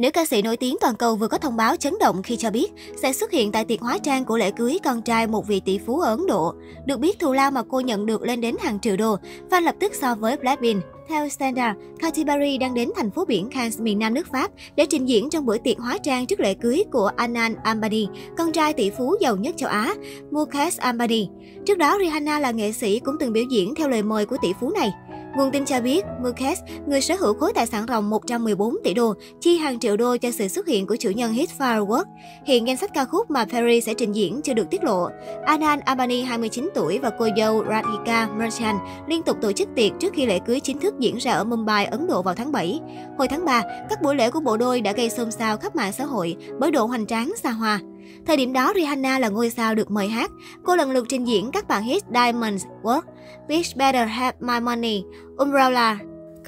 Nữ ca sĩ nổi tiếng toàn cầu vừa có thông báo chấn động khi cho biết sẽ xuất hiện tại tiệc hóa trang của lễ cưới con trai một vị tỷ phú ở Ấn Độ. Được biết thù lao mà cô nhận được lên đến hàng triệu đô, fan lập tức so với Blackpink. Theo Standard, Katy Perry đang đến thành phố biển Cannes, miền Nam nước Pháp để trình diễn trong bữa tiệc hóa trang trước lễ cưới của Anand Ambani, con trai tỷ phú giàu nhất châu Á, Mukesh Ambani. Trước đó, Rihanna là nghệ sĩ cũng từng biểu diễn theo lời mời của tỷ phú này. Nguồn tin cho biết, Mukesh, người sở hữu khối tài sản ròng 114 tỷ đô, chi hàng triệu đô cho sự xuất hiện của chủ nhân hit Firework. Hiện danh sách ca khúc mà Perry sẽ trình diễn chưa được tiết lộ. Anand Abani 29 tuổi và cô dâu Radhika Merchant liên tục tổ chức tiệc trước khi lễ cưới chính thức diễn ra ở Mumbai, Ấn Độ vào tháng 7. Hồi tháng 3, các buổi lễ của bộ đôi đã gây xôn xao khắp mạng xã hội bởi độ hoành tráng xa hoa. Thời điểm đó, Rihanna là ngôi sao được mời hát. Cô lần lượt trình diễn các bản hit Diamonds, Work, Bitch Better Have My Money, Umbrella,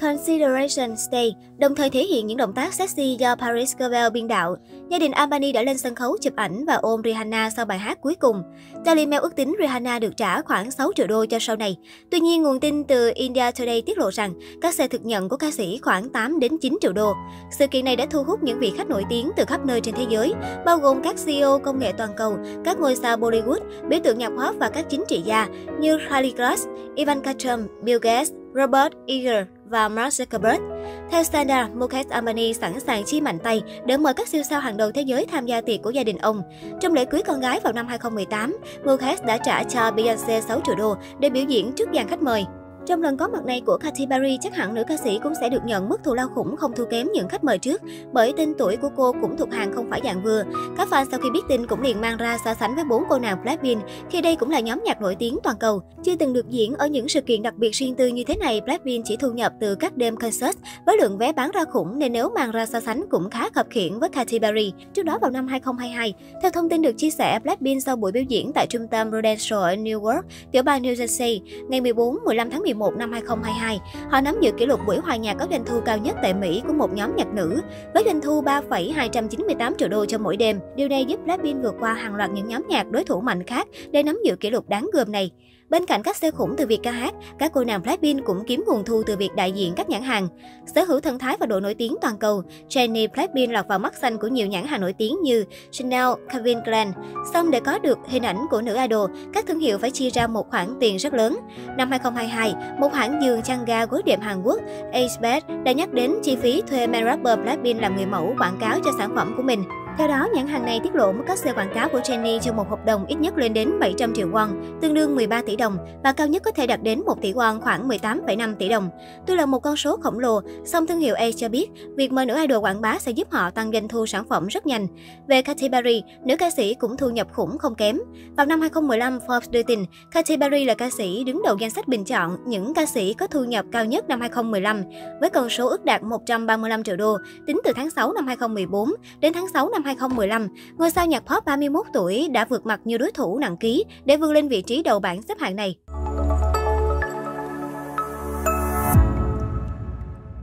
Consideration Stay, đồng thời thể hiện những động tác sexy do Paris Gavel biên đạo. Gia đình Albany đã lên sân khấu chụp ảnh và ôm Rihanna sau bài hát cuối cùng. Daily Mail ước tính Rihanna được trả khoảng 6 triệu đô cho sau này. Tuy nhiên, nguồn tin từ India Today tiết lộ rằng các xe thực nhận của ca sĩ khoảng 8 đến 9 triệu đô. Sự kiện này đã thu hút những vị khách nổi tiếng từ khắp nơi trên thế giới, bao gồm các CEO công nghệ toàn cầu, các ngôi sao Bollywood, biểu tượng nhạc pop và các chính trị gia như Charlie Glass, Ivanka Trump, Bill Gates, Robert Iger và Mark Zuckerberg. Theo Standard, Mukesh Ambani sẵn sàng chi mạnh tay để mời các siêu sao hàng đầu thế giới tham gia tiệc của gia đình ông. Trong lễ cưới con gái vào năm 2018, Mukesh đã trả cho Beyoncé 6 triệu đô để biểu diễn trước dàn khách mời. Trong lần có mặt này của Katy Perry, chắc hẳn nữ ca sĩ cũng sẽ được nhận mức thù lao khủng không thua kém những khách mời trước, bởi tên tuổi của cô cũng thuộc hàng không phải dạng vừa. Các fan sau khi biết tin cũng liền mang ra so sánh với bốn cô nàng Blackpink, khi đây cũng là nhóm nhạc nổi tiếng toàn cầu. Chưa từng được diễn ở những sự kiện đặc biệt riêng tư như thế này, Blackpink chỉ thu nhập từ các đêm concert với lượng vé bán ra khủng nên nếu mang ra so sánh cũng khá khập khiển với Katy Perry. Trước đó vào năm 2022, theo thông tin được chia sẻ, Blackpink sau buổi biểu diễn tại trung tâm Prudential ở Newark, tiểu bang New Jersey, ngày 14-15 tháng 11 năm 2022, họ nắm giữ kỷ lục buổi hòa nhạc có doanh thu cao nhất tại Mỹ của một nhóm nhạc nữ, với doanh thu 3,298 triệu đô cho mỗi đêm. Điều này giúp Blackpink vượt qua hàng loạt những nhóm nhạc đối thủ mạnh khác để nắm giữ kỷ lục đáng gờm này. Bên cạnh các siêu khủng từ việc ca hát, các cô nàng Blackpink cũng kiếm nguồn thu từ việc đại diện các nhãn hàng. Sở hữu thần thái và độ nổi tiếng toàn cầu, Jennie Blackpink lọt vào mắt xanh của nhiều nhãn hàng nổi tiếng như Chanel, Calvin Klein. Song để có được hình ảnh của nữ idol, các thương hiệu phải chi ra một khoản tiền rất lớn. Năm 2022, một hãng giường chăn ga gối đệm Hàn Quốc, Acebet đã nhắc đến chi phí thuê man rapper Blackpink làm người mẫu quảng cáo cho sản phẩm của mình. Theo đó, nhãn hàng này tiết lộ mức cắt xe quảng cáo của Jennie cho một hợp đồng ít nhất lên đến 700 triệu won, tương đương 13 tỷ đồng, và cao nhất có thể đạt đến 1 tỷ won khoảng 18,5 tỷ đồng. Tuy là một con số khổng lồ, song thương hiệu A cho biết, việc mời nữ idol quảng bá sẽ giúp họ tăng doanh thu sản phẩm rất nhanh. Về Katy Perry, nữ ca sĩ cũng thu nhập khủng không kém. Vào năm 2015, Forbes đưa tin, Katy Perry là ca sĩ đứng đầu danh sách bình chọn những ca sĩ có thu nhập cao nhất năm 2015, với con số ước đạt 135 triệu đô, tính từ tháng 6 năm 2014 đến tháng 6 năm 2015, ngôi sao nhạc pop 31 tuổi đã vượt mặt nhiều đối thủ nặng ký để vươn lên vị trí đầu bảng xếp hạng này.